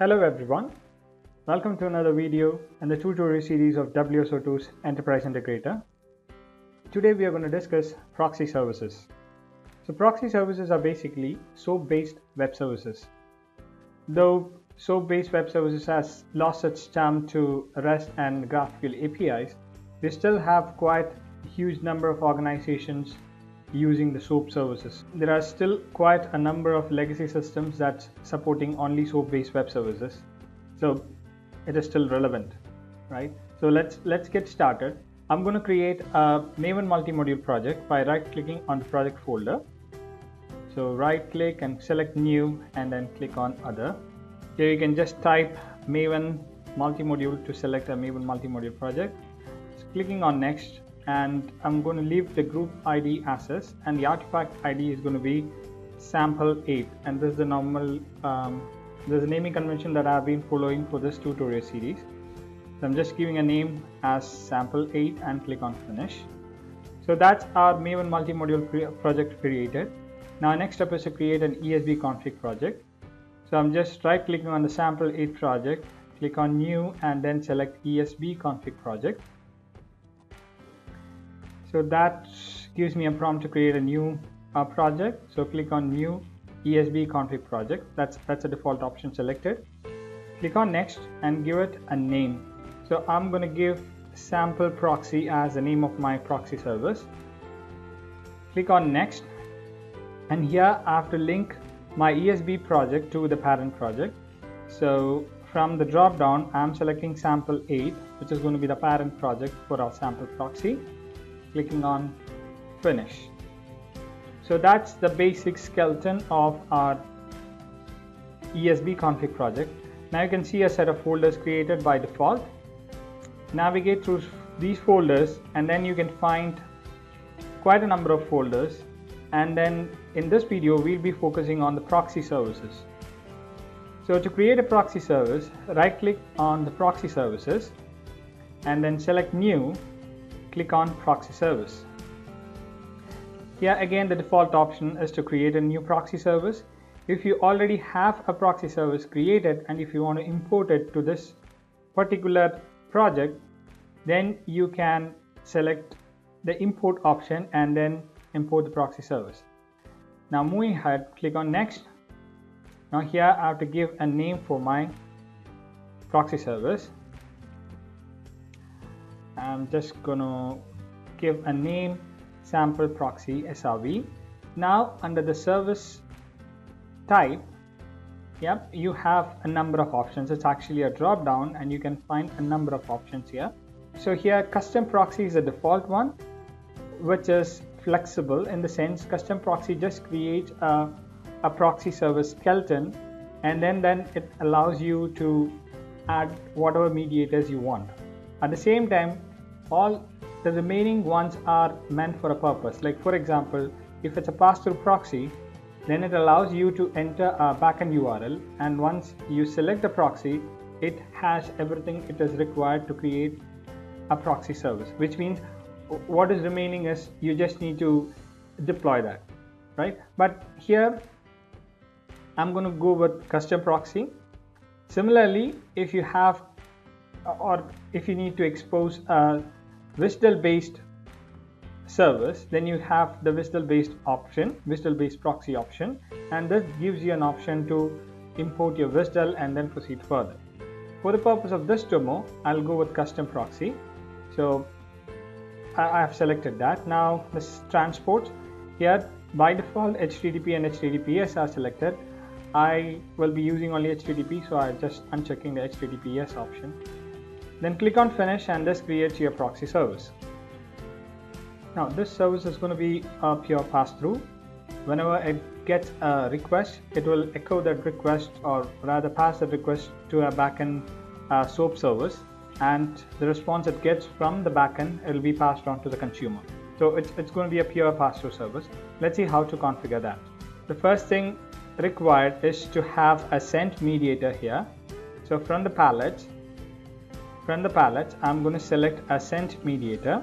Hello everyone, welcome to another video in the tutorial series of WSO2's Enterprise Integrator. Today we are going to discuss proxy services. So proxy services are basically SOAP-based web services. Though SOAP-based web services has lost its charm to REST and GraphQL APIs, we still have quite a huge number of organizations using the SOAP services. There are still quite a number of legacy systems that's supporting only SOAP based web services. So it is still relevant, right? So let's let's get started. I'm going to create a Maven multi-module project by right clicking on the project folder. So right click and select new and then click on other. Here you can just type Maven multi-module to select a Maven multi-module project. Just clicking on next and I'm going to leave the group ID as is and the artifact ID is going to be sample 8 and this is the normal um, there's a naming convention that I've been following for this tutorial series. So I'm just giving a name as sample 8 and click on finish. So that's our Maven multi-module project created. Now next step is to create an ESB config project. So I'm just right clicking on the sample 8 project click on new and then select ESB config project so that gives me a prompt to create a new uh, project. So click on new esb config project. That's that's a default option selected. Click on next and give it a name. So i'm going to give sample proxy as the name of my proxy service. Click on next. And here i have to link my esb project to the parent project. So from the drop down i'm selecting sample 8 which is going to be the parent project for our sample proxy clicking on finish. So that's the basic skeleton of our ESB config project. Now you can see a set of folders created by default. Navigate through these folders and then you can find quite a number of folders and then in this video we'll be focusing on the proxy services. So to create a proxy service, right click on the proxy services and then select new click on proxy service. Here again the default option is to create a new proxy service. If you already have a proxy service created and if you want to import it to this particular project then you can select the import option and then import the proxy service. Now moving ahead click on next. Now here I have to give a name for my proxy service I'm just gonna give a name sample proxy SRV. Now under the service type, yep, you have a number of options. It's actually a drop down and you can find a number of options here. So here custom proxy is the default one, which is flexible in the sense custom proxy just creates a, a proxy service skeleton and then, then it allows you to add whatever mediators you want. At the same time, all the remaining ones are meant for a purpose. Like for example, if it's a pass-through proxy, then it allows you to enter a backend URL and once you select the proxy, it has everything it is required to create a proxy service, which means what is remaining is you just need to deploy that, right? But here I'm going to go with custom proxy. Similarly, if you have or if you need to expose a WSDL based service, then you have the WSDL based option, WSDL based proxy option, and this gives you an option to import your WSDL and then proceed further. For the purpose of this demo, I'll go with custom proxy. So I have selected that. Now this transport here by default HTTP and HTTPS are selected. I will be using only HTTP, so I'm just unchecking the HTTPS option. Then click on finish and this creates your proxy service. Now this service is going to be a pure pass-through. Whenever it gets a request, it will echo that request or rather pass that request to a backend uh, SOAP service and the response it gets from the backend it will be passed on to the consumer. So it's, it's going to be a pure pass-through service. Let's see how to configure that. The first thing required is to have a send mediator here. So from the palette, from the palette I'm going to select a send mediator.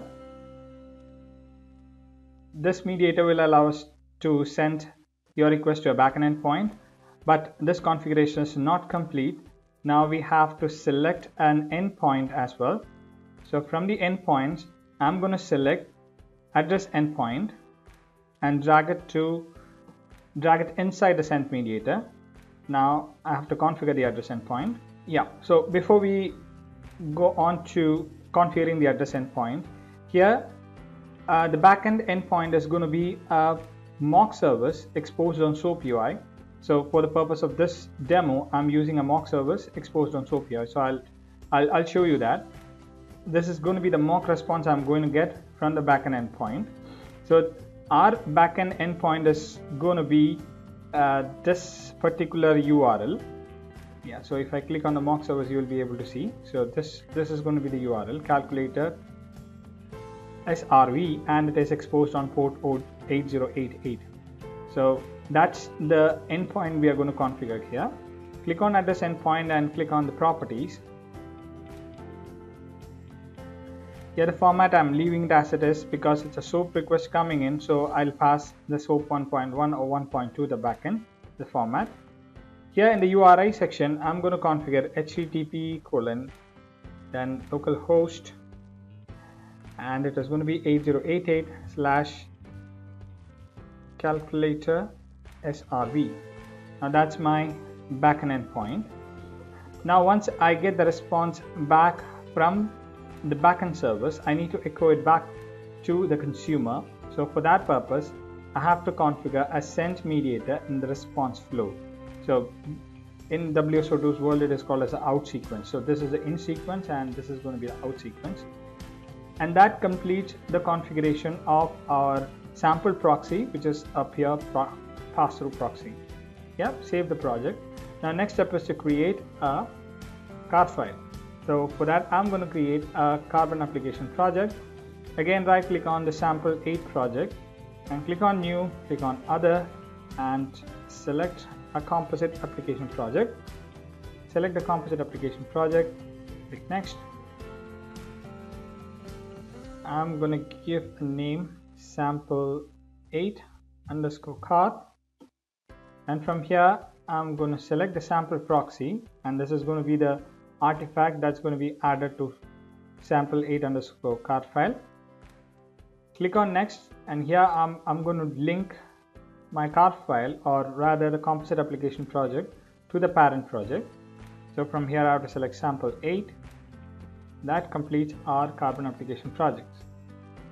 This mediator will allow us to send your request to a backend endpoint but this configuration is not complete. Now we have to select an endpoint as well. So from the endpoints I'm going to select address endpoint and drag it to drag it inside the send mediator. Now I have to configure the address endpoint. Yeah so before we go on to configuring the address endpoint. Here uh, the backend endpoint is going to be a mock service exposed on SOAP UI so for the purpose of this demo I'm using a mock service exposed on SOAP UI so I'll, I'll, I'll show you that. This is going to be the mock response I'm going to get from the backend endpoint. So our backend endpoint is going to be uh, this particular URL yeah so if I click on the mock service you will be able to see. So this this is going to be the URL calculator SRV and it is exposed on port 8088 so that's the endpoint we are going to configure here. Click on address endpoint and click on the properties. Here the format I'm leaving it as it is because it's a SOAP request coming in so I'll pass the SOAP 1.1 or 1.2 the backend the format here in the URI section I'm going to configure HTTP colon then localhost and it is going to be 8088 slash calculator srv now that's my backend endpoint now once I get the response back from the backend service, I need to echo it back to the consumer. So for that purpose, I have to configure a send mediator in the response flow. So in WSO2's world, it is called as an out sequence. So this is the in sequence and this is going to be the out sequence. And that completes the configuration of our sample proxy, which is a peer pro pass-through proxy. Yep, save the project. Now next step is to create a car file. So for that, I'm going to create a Carbon application project. Again, right click on the sample 8 project and click on new, click on other and select a composite application project. Select the composite application project, click next. I'm going to give a name sample 8 underscore car and from here I'm going to select the sample proxy and this is going to be the artifact that's going to be added to sample 8 underscore car file click on next and here I'm, I'm going to link my car file or rather the composite application project to the parent project. So from here I have to select sample 8 that completes our carbon application project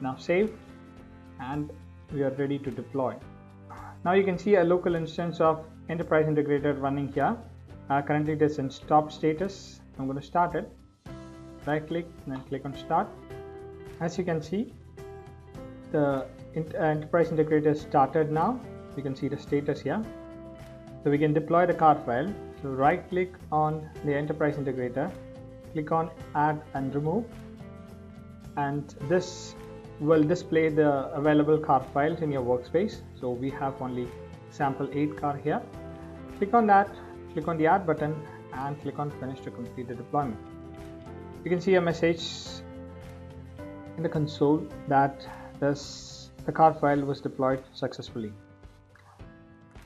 now save and we are ready to deploy. Now you can see a local instance of enterprise integrator running here. Uh, currently it is in stop status. I'm going to start it. Right click and then click on start. As you can see the enterprise integrator started now you can see the status here. So we can deploy the car file. So right click on the enterprise integrator click on add and remove. And this will display the available car files in your workspace. So we have only sample 8 car here. Click on that click on the add button and click on finish to complete the deployment. You can see a message in the console that this, the car file was deployed successfully.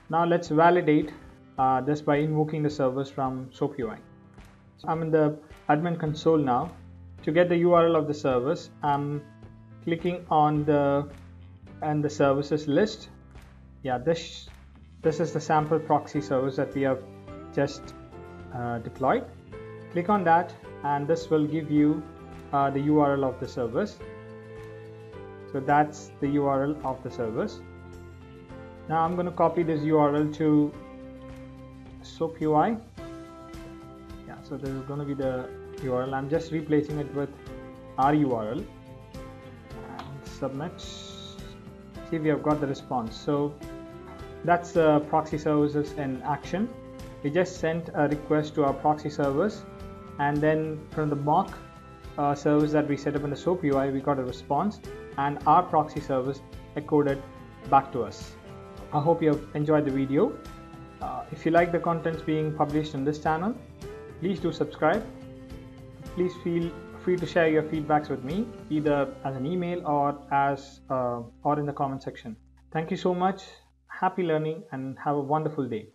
Now let's validate uh, this by invoking the service from SOAP UI. So I'm in the admin console now. To get the URL of the service, I'm clicking on the and the services list. Yeah, this this is the sample proxy service that we have just uh, deployed click on that and this will give you uh, the URL of the service so that's the URL of the service now I'm going to copy this URL to SOAP UI yeah so this is going to be the URL I'm just replacing it with our URL and submit. See we have got the response. So that's proxy services in action. We just sent a request to our proxy servers and then from the mock uh, service that we set up in the SOAP UI we got a response and our proxy service echoed it back to us. I hope you have enjoyed the video. Uh, if you like the contents being published on this channel, please do subscribe. Please feel free to share your feedbacks with me either as an email or as uh, or in the comment section. Thank you so much. Happy learning and have a wonderful day.